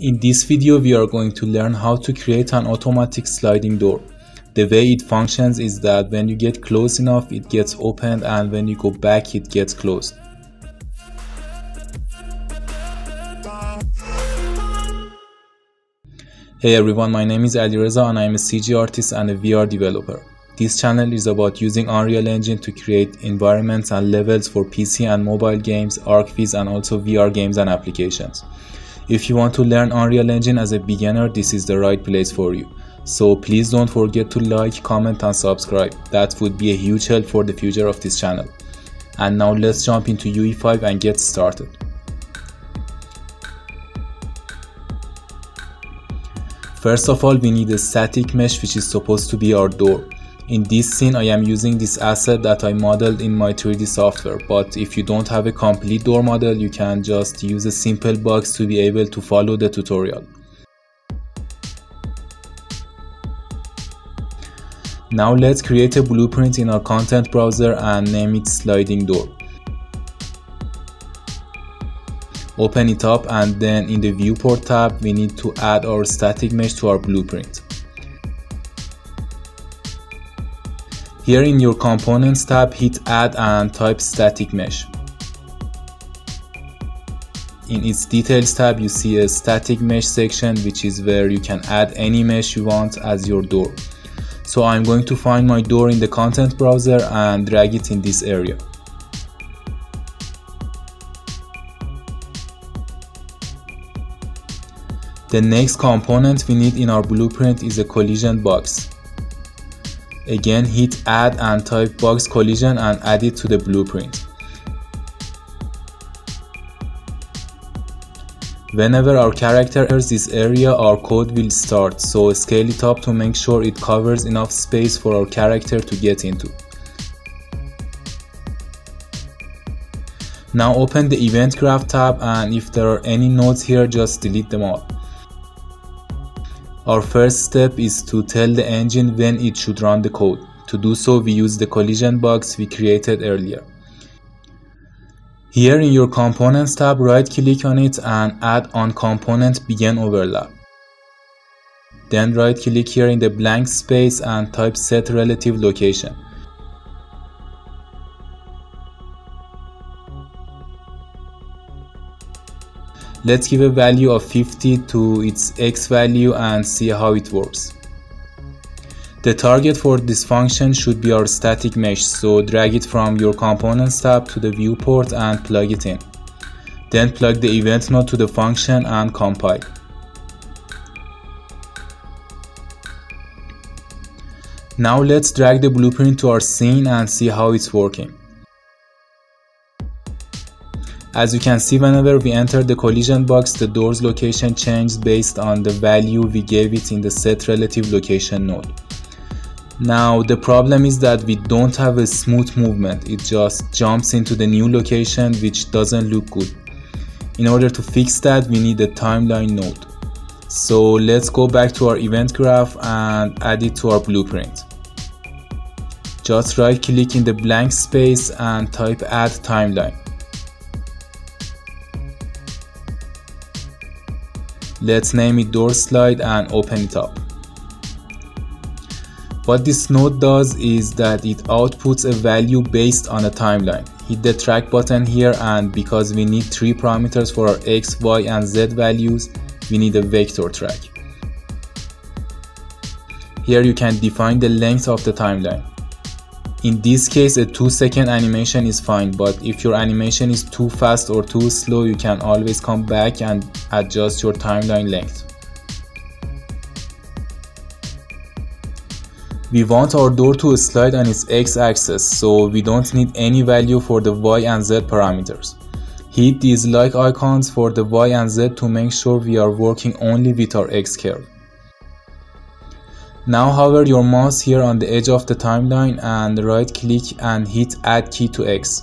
In this video we are going to learn how to create an automatic sliding door. The way it functions is that when you get close enough it gets opened and when you go back it gets closed. Hey everyone, my name is Alireza and I am a CG artist and a VR developer. This channel is about using Unreal Engine to create environments and levels for PC and mobile games, ArchViz and also VR games and applications. If you want to learn Unreal Engine as a beginner, this is the right place for you. So please don't forget to like, comment and subscribe. That would be a huge help for the future of this channel. And now let's jump into UE5 and get started. First of all, we need a static mesh which is supposed to be our door. In this scene I am using this asset that I modeled in my 3D software but if you don't have a complete door model you can just use a simple box to be able to follow the tutorial. Now let's create a blueprint in our content browser and name it sliding door. Open it up and then in the viewport tab we need to add our static mesh to our blueprint. Here in your components tab hit add and type static mesh. In its details tab you see a static mesh section which is where you can add any mesh you want as your door. So I'm going to find my door in the content browser and drag it in this area. The next component we need in our blueprint is a collision box. Again hit add and type box collision and add it to the blueprint. Whenever our character enters this area, our code will start, so scale it up to make sure it covers enough space for our character to get into. Now open the event graph tab and if there are any nodes here, just delete them all. Our first step is to tell the engine when it should run the code. To do so, we use the collision box we created earlier. Here in your Components tab, right click on it and add on component begin overlap. Then right click here in the blank space and type set relative location. Let's give a value of 50 to its x value and see how it works. The target for this function should be our static mesh, so drag it from your components tab to the viewport and plug it in. Then plug the event node to the function and compile. Now let's drag the blueprint to our scene and see how it's working. As you can see whenever we enter the collision box the door's location changes based on the value we gave it in the set relative location node. Now the problem is that we don't have a smooth movement, it just jumps into the new location which doesn't look good. In order to fix that we need a timeline node. So let's go back to our event graph and add it to our blueprint. Just right click in the blank space and type add timeline. Let's name it door slide and open it up. What this node does is that it outputs a value based on a timeline. Hit the track button here and because we need three parameters for our x, y and z values, we need a vector track. Here you can define the length of the timeline. In this case a 2 second animation is fine but if your animation is too fast or too slow you can always come back and adjust your timeline length. We want our door to slide on its x-axis so we don't need any value for the y and z parameters. Hit these like icons for the y and z to make sure we are working only with our x curve. Now hover your mouse here on the edge of the timeline and right click and hit add key to X.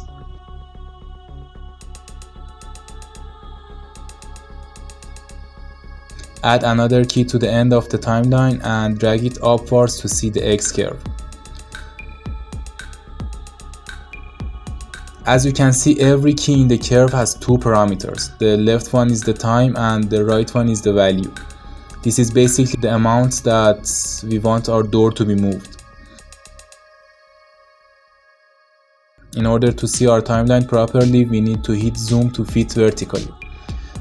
Add another key to the end of the timeline and drag it upwards to see the X curve. As you can see every key in the curve has two parameters. The left one is the time and the right one is the value. This is basically the amount that we want our door to be moved. In order to see our timeline properly, we need to hit zoom to fit vertically.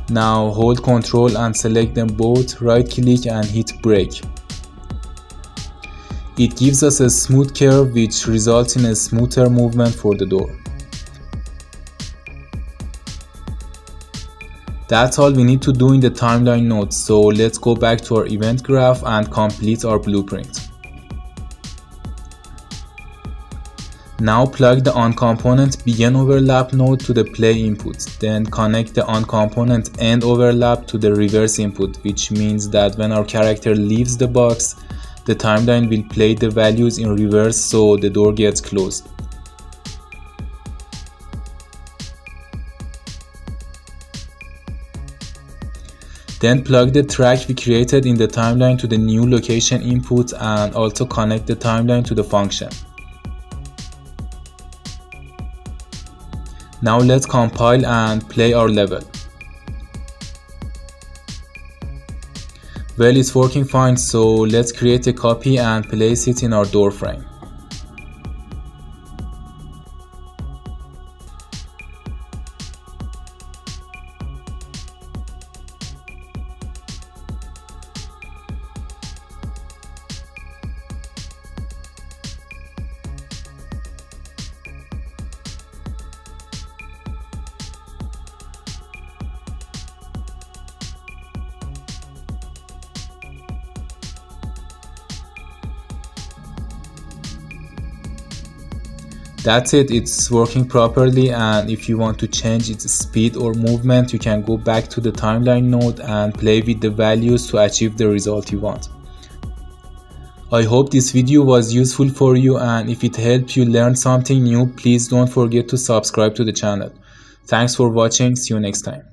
Now hold Ctrl and select them both, right click and hit break. It gives us a smooth curve which results in a smoother movement for the door. That's all we need to do in the timeline node, so let's go back to our event graph and complete our blueprint. Now plug the onComponent begin overlap node to the play input, then connect the onComponent end overlap to the reverse input, which means that when our character leaves the box, the timeline will play the values in reverse so the door gets closed. Then plug the track we created in the timeline to the new location input and also connect the timeline to the function. Now let's compile and play our level. Well, it's working fine, so let's create a copy and place it in our door frame. That's it it's working properly and if you want to change its speed or movement you can go back to the timeline node and play with the values to achieve the result you want I hope this video was useful for you and if it helped you learn something new please don't forget to subscribe to the channel. Thanks for watching, see you next time.